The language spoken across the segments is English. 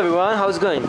everyone how's it going?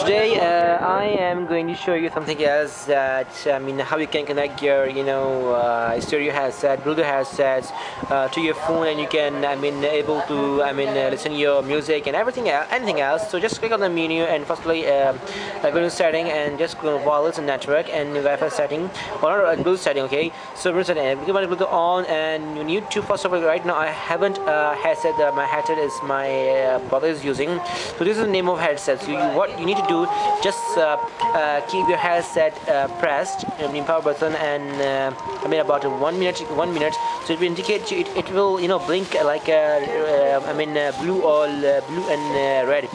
Today uh, I am going to show you something else that I mean how you can connect your you know uh, stereo headset Bluetooth headsets uh, to your phone and you can I mean able to I mean uh, listen your music and everything else anything else. So just click on the menu and firstly um, go to setting and just go to wireless and network and Wi-Fi setting or uh, Bluetooth setting okay? So Bluetooth setting we want Bluetooth on and you need to first of all right now I haven't uh, headset uh, my headset is my brother is using. So this is the name of headsets. You, you, what you need to do, just uh, uh, keep your headset uh, pressed, I mean power button, and I mean about one minute, one minute. So it will indicate it, it will you know blink like I mean blue or blue and red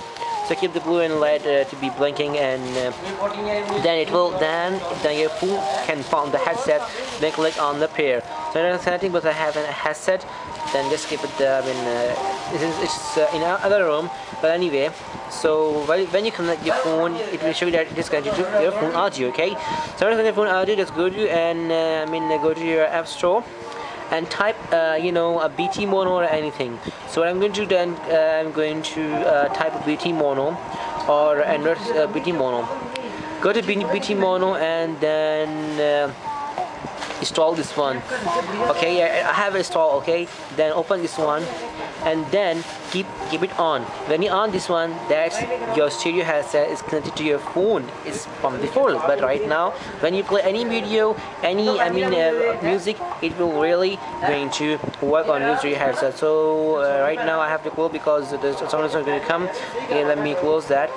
so keep the blue and red uh, to be blinking and uh, then it will then then your phone can find the headset then click on the pair so I don't anything but I have a headset then just keep it uh, I mean uh, it's, it's uh, in another room. But anyway so when you connect your phone it will show you that it is connected to your phone audio okay? So when your phone audio just go to and uh, I mean go to your app store and type uh, you know a BT mono or anything. So what I'm going to do then uh, I'm going to uh, type BT mono or Android uh, BT mono. Go to BT mono and then uh, install this one. Okay I have installed okay? Then open this one and then keep keep it on. When you on this one that's your stereo headset is connected to your phone. It's from default but right now when you play any video any I mean uh, music it will really going to work on your stereo headset. So uh, right now I have to close because the sound is not going to come. Okay let me close that.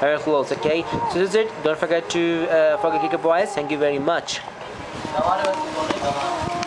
Very close okay? So this is it. Don't forget to uh, forget geekerboys thank you very much 台湾那个直播那个吗